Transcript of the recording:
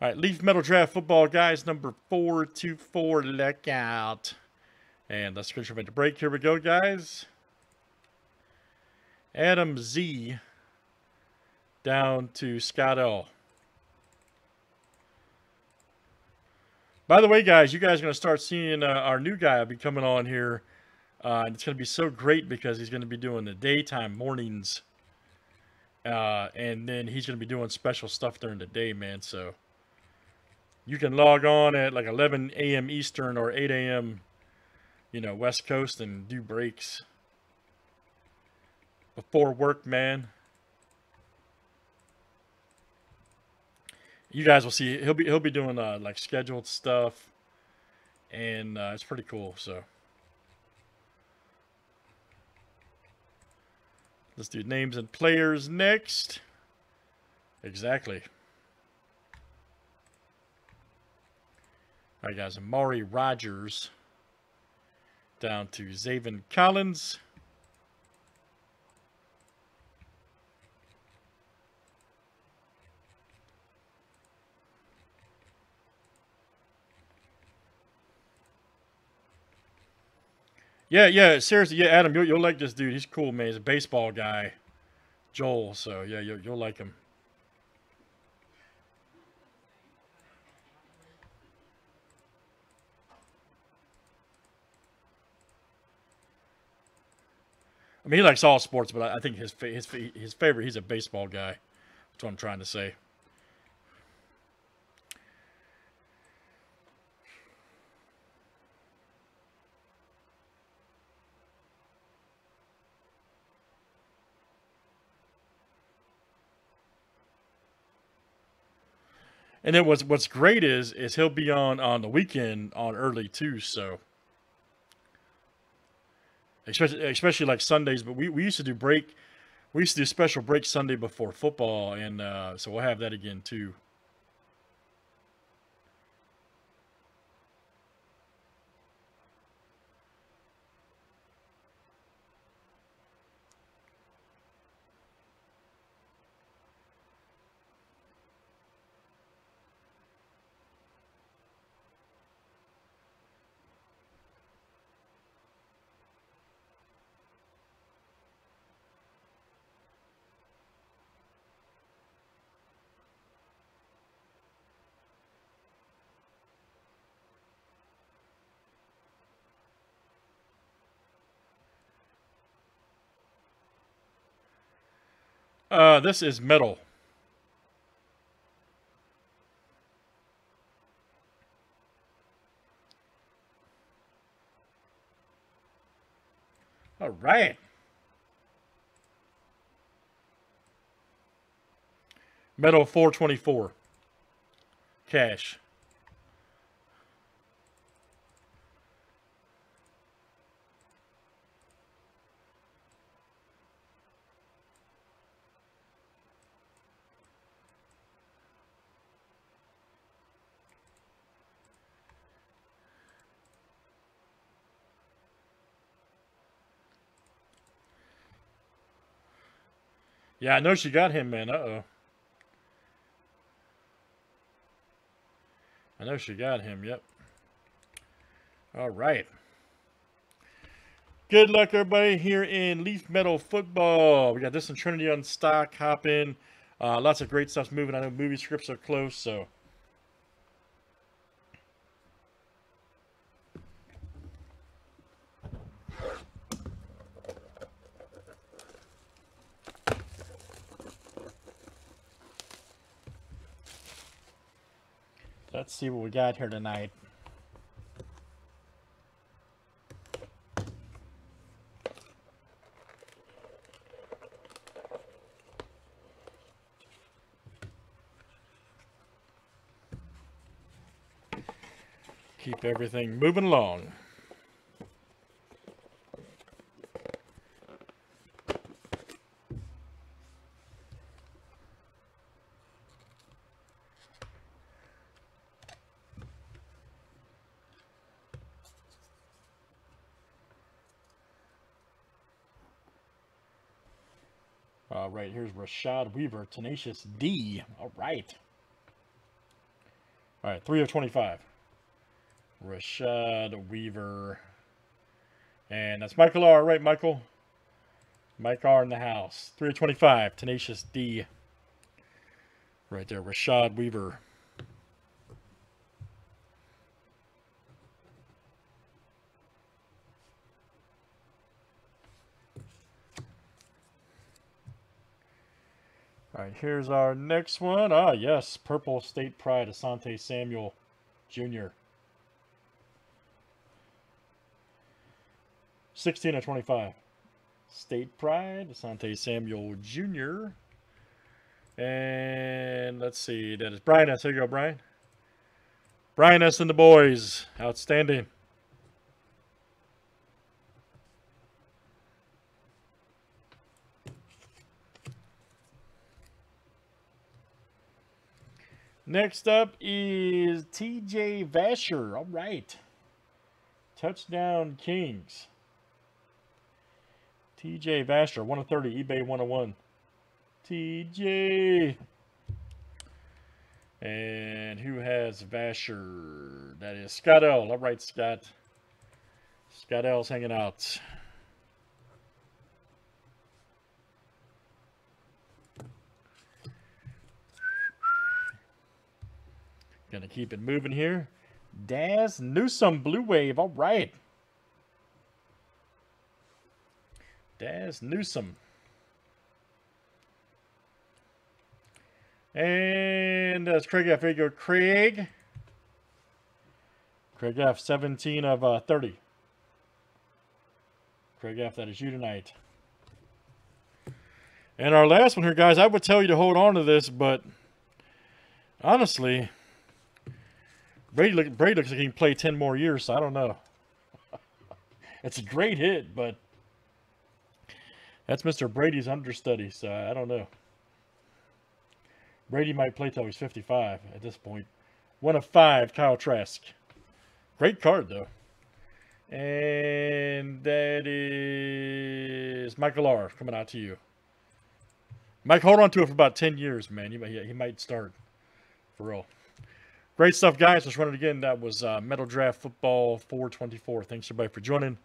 All right, Leaf Metal Draft Football, guys, number 424, look out. And let's go to break. Here we go, guys. Adam Z down to Scott L. By the way, guys, you guys are going to start seeing uh, our new guy be coming on here. Uh, and it's going to be so great because he's going to be doing the daytime mornings. Uh, and then he's going to be doing special stuff during the day, man. So you can log on at like 11 a.m. Eastern or 8 a.m. you know West Coast and do breaks before work, man. You guys will see he'll be he'll be doing uh, like scheduled stuff, and uh, it's pretty cool. So let's do names and players next. Exactly. Right, guys. Amari Rodgers down to Zaven Collins. Yeah, yeah, seriously, yeah, Adam, you'll, you'll like this dude. He's cool, man. He's a baseball guy, Joel. So yeah, you'll, you'll like him. I mean, he likes all sports, but I think his his his favorite. He's a baseball guy. That's what I'm trying to say. And then what's what's great is is he'll be on on the weekend on early too. So especially especially like Sundays. But we, we used to do break, we used to do special break Sunday before football, and uh, so we'll have that again too. Uh, this is metal. All right. Metal 424. Cash. Yeah, I know she got him, man. Uh-oh. I know she got him, yep. All right. Good luck, everybody, here in Leaf Metal Football. We got this in Trinity on stock, hop in. Uh, lots of great stuff's moving. I know movie scripts are close, so Let's see what we got here tonight. Keep everything moving along. All right, here's Rashad Weaver, Tenacious D. All right. All right, 3 of 25. Rashad Weaver. And that's Michael R. Right, Michael? Mike R. in the house. 3 of 25. Tenacious D. Right there. Rashad Weaver. All right, here's our next one. Ah, yes, Purple State Pride, Asante Samuel Jr. 16 of 25. State Pride, Asante Samuel Jr. And let's see, that is Brian S. There you go, Brian. Brian S. and the boys. Outstanding. Next up is TJ Vasher. All right. Touchdown Kings. TJ Vasher, 1 of 30, eBay 101. TJ. And who has Vasher? That is Scott L. All right, Scott. Scott L's hanging out. Gonna keep it moving here. Daz Newsome Blue Wave. All right. Daz Newsome. And that's Craig F. Go, Craig. Craig F. 17 of uh, 30. Craig F. That is you tonight. And our last one here, guys, I would tell you to hold on to this, but honestly, Brady, look, Brady looks like he can play 10 more years, so I don't know. it's a great hit, but that's Mr. Brady's understudy, so I don't know. Brady might play till he's 55 at this point. One of five, Kyle Trask. Great card, though. And that is Michael R. coming out to you. Mike, hold on to it for about 10 years, man. He, he might start for real. Great stuff, guys. Let's run it again. That was uh, Metal Draft Football 424. Thanks, everybody, for joining.